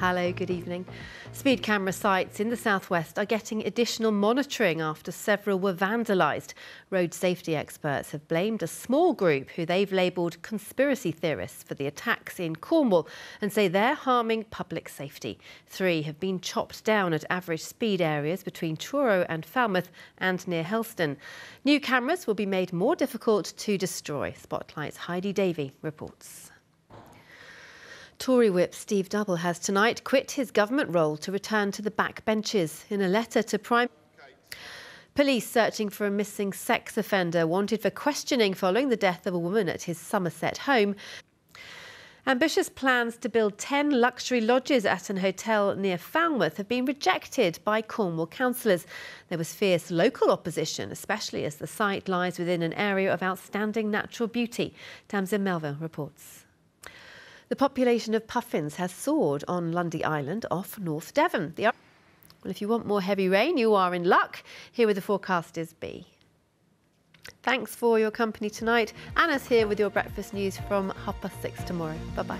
Hello, good evening. Speed camera sites in the southwest are getting additional monitoring after several were vandalised. Road safety experts have blamed a small group who they've labelled conspiracy theorists for the attacks in Cornwall and say they're harming public safety. Three have been chopped down at average speed areas between Truro and Falmouth and near Helston. New cameras will be made more difficult to destroy. Spotlight's Heidi Davey reports. Tory whip Steve Double has tonight quit his government role to return to the backbenches. In a letter to Prime Police searching for a missing sex offender wanted for questioning following the death of a woman at his Somerset home. Ambitious plans to build 10 luxury lodges at an hotel near Falmouth have been rejected by Cornwall councillors. There was fierce local opposition, especially as the site lies within an area of outstanding natural beauty. Tamsin Melville reports. The population of puffins has soared on Lundy Island off North Devon. Well, if you want more heavy rain, you are in luck. Here with the forecasters be. Thanks for your company tonight. Anna's here with your breakfast news from half past six tomorrow. Bye-bye.